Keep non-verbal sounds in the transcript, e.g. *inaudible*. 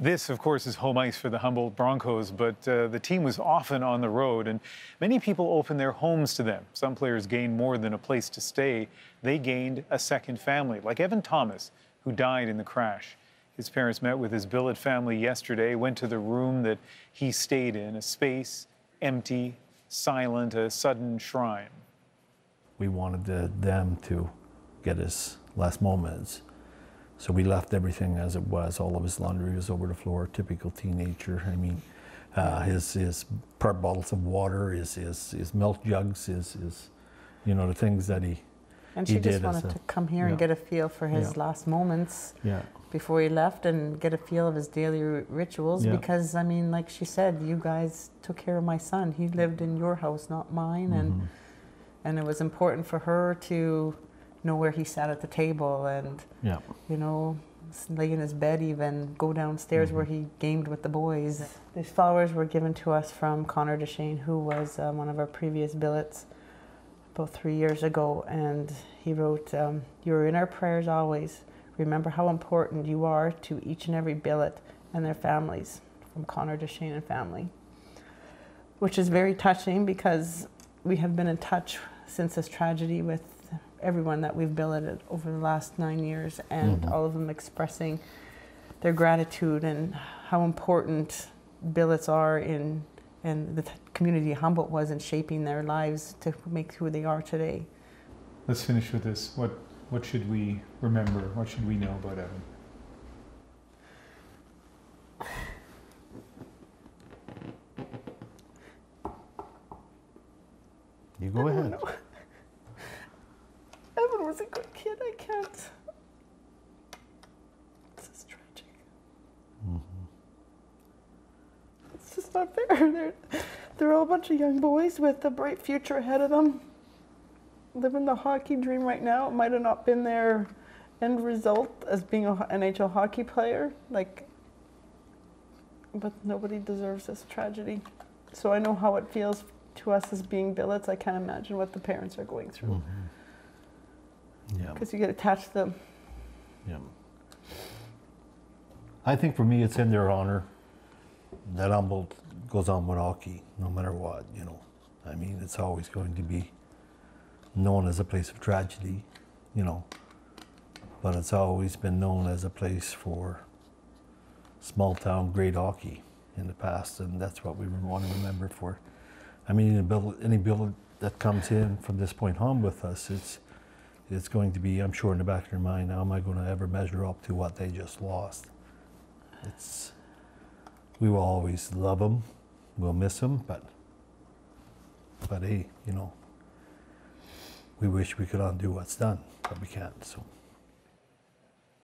This, of course, is home ice for the Humboldt Broncos, but uh, the team was often on the road, and many people opened their homes to them. Some players gained more than a place to stay, they gained a second family, like Evan Thomas, who died in the crash. His parents met with his billet family yesterday, went to the room that he stayed in, a space empty, silent, a sudden shrine. We wanted the, them to get his last moments so we left everything as it was. All of his laundry was over the floor, typical teenager. I mean, uh, his his part bottles of water, his his, his milk jugs, his, his you know the things that he and she he just wanted a- to come here and get a feel for his Yeah. last moments yeah before he left and get a feel of his daily ri- rituals Yeah. because I mean like she said you guys took care of my son he lived in your house not mine and Mhm. and it was important for her to know where he sat at the table and yeah. you know lay in his bed even go downstairs where he gamed with the boys. These flowers were given to us from Connor DeShane who was uh, one of our previous billets about three years ago. And he wrote um, you're in our prayers always. Remember how important you are to each and every billet and their families from Connor DeShane and family. Which is very touching because we have been in touch since this tragedy with everyone that we've billeted over the last nine years and Mhm. all of them expressing their gratitude and how important billets are in and the t- community Humboldt was in shaping their lives to make who they are today. Let's finish with this. What, what should we remember? What should we know about Evan? you go ahead Evan was a good kid. I can't. This is tragic. Mm-hmm. It's just not fair. *laughs* They're, they're all a bunch of young boys with a bright future ahead of them. Living the hockey dream right now. It might have not been their end result as being an NHL hockey player. Like, but nobody deserves this tragedy. So I know how it feels to us as being billets. I can't imagine what the parents are going through yeah because you get attached to them. yeah I think for me it's in their honor that Humboldt goes on with hockey no matter what you know I mean it's always going to be known as a place of tragedy you know but it's always been known as a place for small town great hockey in the past, and that's what we want to remember for. I mean, any bill, any bill that comes in from this point on with us, it's it's going to be, I'm sure, in the back of their mind, how am I going to ever measure up to what they just lost? It's we will always love them, we'll miss them, but but hey, you know, we wish we could undo what's done, but we can't. So.